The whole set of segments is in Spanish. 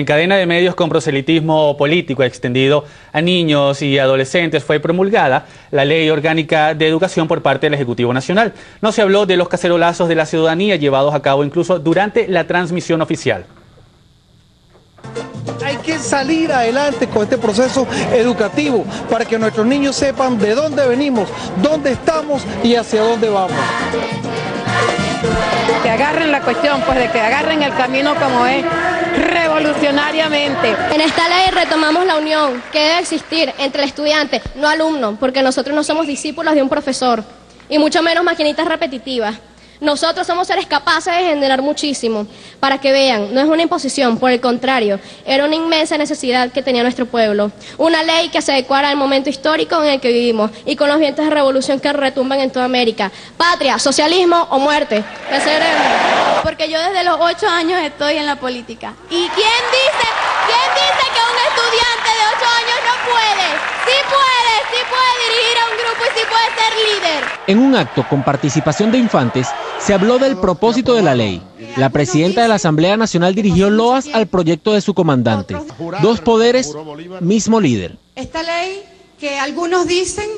En cadena de medios con proselitismo político extendido a niños y adolescentes fue promulgada la Ley Orgánica de Educación por parte del Ejecutivo Nacional. No se habló de los cacerolazos de la ciudadanía llevados a cabo incluso durante la transmisión oficial. Hay que salir adelante con este proceso educativo para que nuestros niños sepan de dónde venimos, dónde estamos y hacia dónde vamos que agarren la cuestión, pues de que agarren el camino como es En esta ley retomamos la unión que debe existir entre el estudiante, no alumno, porque nosotros no somos discípulos de un profesor, y mucho menos maquinitas repetitivas. Nosotros somos seres capaces de generar muchísimo. Para que vean, no es una imposición, por el contrario, era una inmensa necesidad que tenía nuestro pueblo. Una ley que se adecuara al momento histórico en el que vivimos y con los vientos de revolución que retumban en toda América. Patria, socialismo o muerte. Porque yo desde los ocho años estoy en la política. ¿Y quién dice, quién dice que un estudiante de ocho años no puede? Sí puede, sí puede dirigir a un grupo y sí puede ser líder. En un acto con participación de infantes, se habló del propósito de la ley. La presidenta de la Asamblea Nacional dirigió loas al proyecto de su comandante. Dos poderes, mismo líder. Esta ley que algunos dicen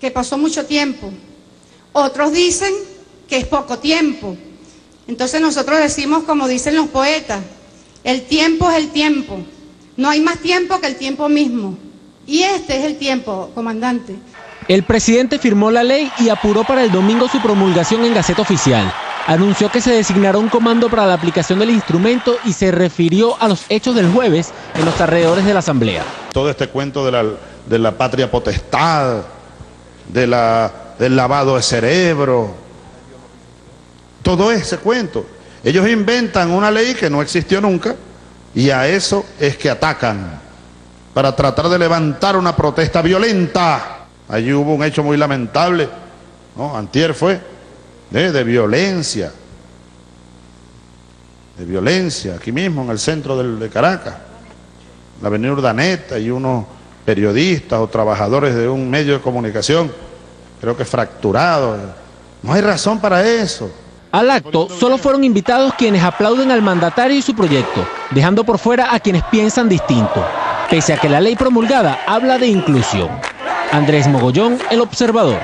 que pasó mucho tiempo, otros dicen que es poco tiempo. Entonces nosotros decimos como dicen los poetas, el tiempo es el tiempo. No hay más tiempo que el tiempo mismo. Y este es el tiempo, comandante. El presidente firmó la ley y apuró para el domingo su promulgación en Gaceta Oficial. Anunció que se designará un comando para la aplicación del instrumento y se refirió a los hechos del jueves en los alrededores de la Asamblea. Todo este cuento de la, de la patria potestad, de la, del lavado de cerebro, todo ese cuento. Ellos inventan una ley que no existió nunca y a eso es que atacan para tratar de levantar una protesta violenta. Allí hubo un hecho muy lamentable. Antier fue, de violencia, de violencia, aquí mismo en el centro de Caracas, la avenida Urdaneta y unos periodistas o trabajadores de un medio de comunicación, creo que fracturados. No hay razón para eso. Al acto solo fueron invitados quienes aplauden al mandatario y su proyecto, dejando por fuera a quienes piensan distinto, pese a que la ley promulgada habla de inclusión. Andrés Mogollón, El Observador.